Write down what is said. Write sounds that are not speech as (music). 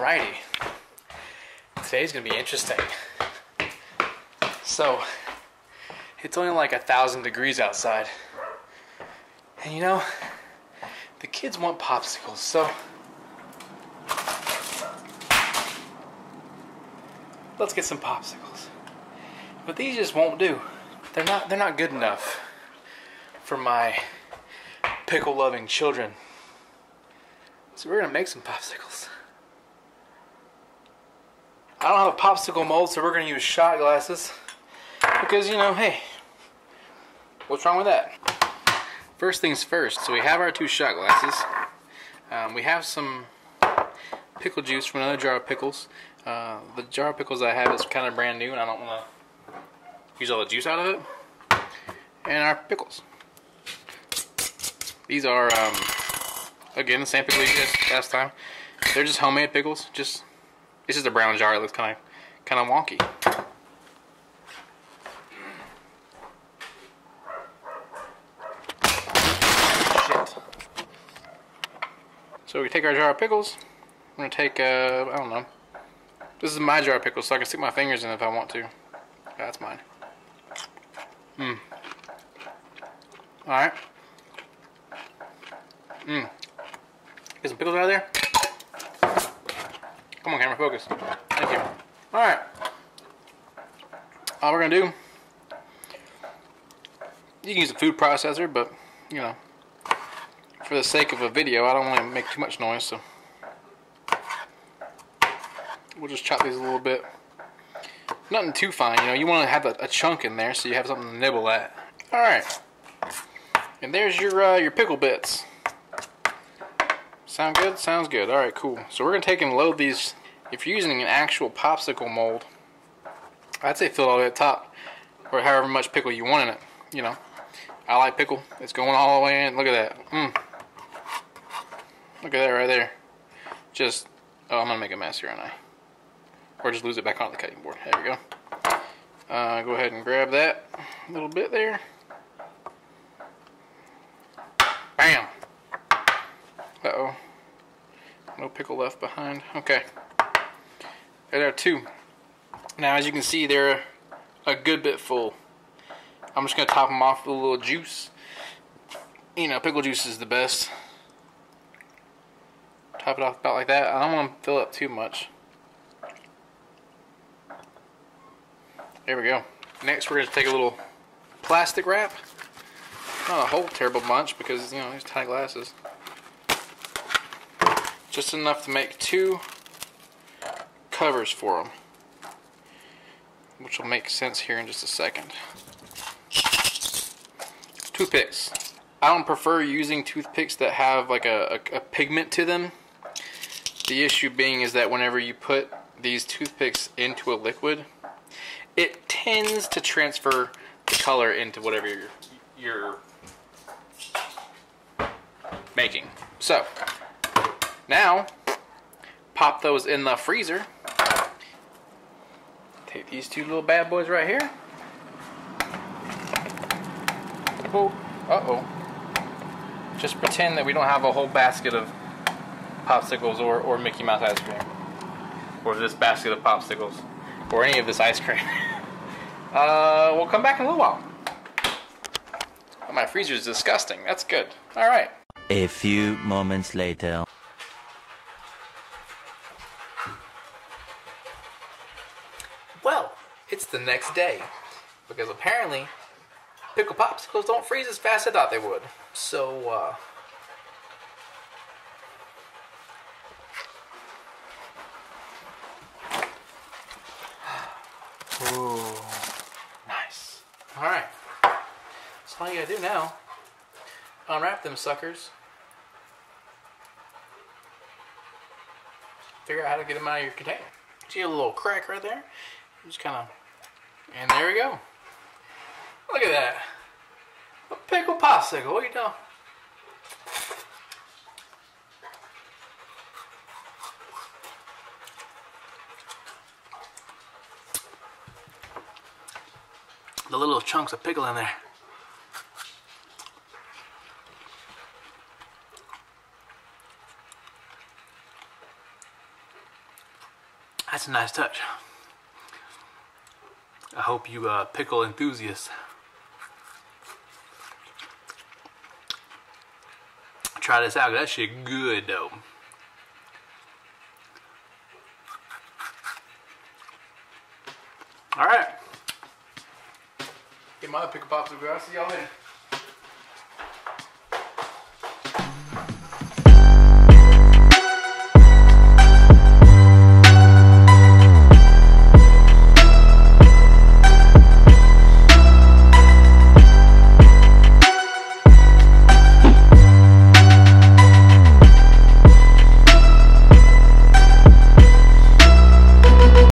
Alrighty. Today's gonna be interesting. So, it's only like a thousand degrees outside. And you know, the kids want popsicles, so let's get some popsicles. But these just won't do. They're not they're not good enough for my pickle loving children. So we're gonna make some popsicles. I don't have a popsicle mold, so we're gonna use shot glasses. Because you know, hey, what's wrong with that? First things first, so we have our two shot glasses. Um, we have some pickle juice from another jar of pickles. Uh, the jar of pickles I have is kind of brand new and I don't want to use all the juice out of it. And our pickles. These are, um, again, the same pickles guys last time. They're just homemade pickles. Just It's is a brown jar. It looks kind of kind of wonky. So we take our jar of pickles. I'm to take, uh, I don't know, this is my jar of pickles, so I can stick my fingers in if I want to. That's mine. Mmm. Alright. Mmm. Get some pickles out of there. Come on, camera, focus. Thank you. Alright. All we're gonna do, you can use a food processor, but, you know, for the sake of a video, I don't want to make too much noise, so we'll just chop these a little bit. Nothing too fine, you know, you want to have a, a, chunk in there so you have something to nibble at. Alright. And there's your, uh, your pickle bits. Sound good? Sounds good. Alright, cool. So we're to take and load these. If you're using an actual popsicle mold, I'd say fill it all the way top. Or however much pickle you want in it. You know. I like pickle. It's going all the way in. Look at that. Mmm. Look at that right there. Just, oh, I'm going to make a mess here, aren't I? or just lose it back on the cutting board. There we go. Uh, go ahead and grab that little bit there. Bam! Uh-oh. No pickle left behind. Okay. There are two. Now, as you can see, they're a good bit full. I'm just going to top them off with a little juice. You know, pickle juice is the best. Top it off about like that. I don't want to fill up too much. There we go. Next, we're going to take a little plastic wrap. Not a whole terrible bunch because, you know, these tiny glasses. Just enough to make two covers for them. Which will make sense here in just a second. Toothpicks. I don't prefer using toothpicks that have like a, a, a pigment to them. The issue being is that whenever you put these toothpicks into a liquid, it tends to transfer the color into whatever you're, you're making. So, now, pop those in the freezer. These two little bad boys right here. Oh, uh-oh. Just pretend that we don't have a whole basket of popsicles or, or Mickey Mouse ice cream. Or this basket of popsicles or any of this ice cream. (laughs) uh, we'll come back in a little while. Oh, my freezer is disgusting. That's good. All right. A few moments later. Well, it's the next day because apparently pickle popsicles don't freeze as fast as I thought they would. So, uh, Ooh, nice. All right. So all you gotta do now, unwrap them suckers. Figure out how to get them out of your container. See a little crack right there? Just kind of, and there we go. Look at that. A pickle popsicle. What you doing? the little chunks of pickle in there. That's a nice touch. I hope you uh, pickle enthusiasts try this out. That shit good though. All right. Get my pickle popsicle. I'll see y'all later.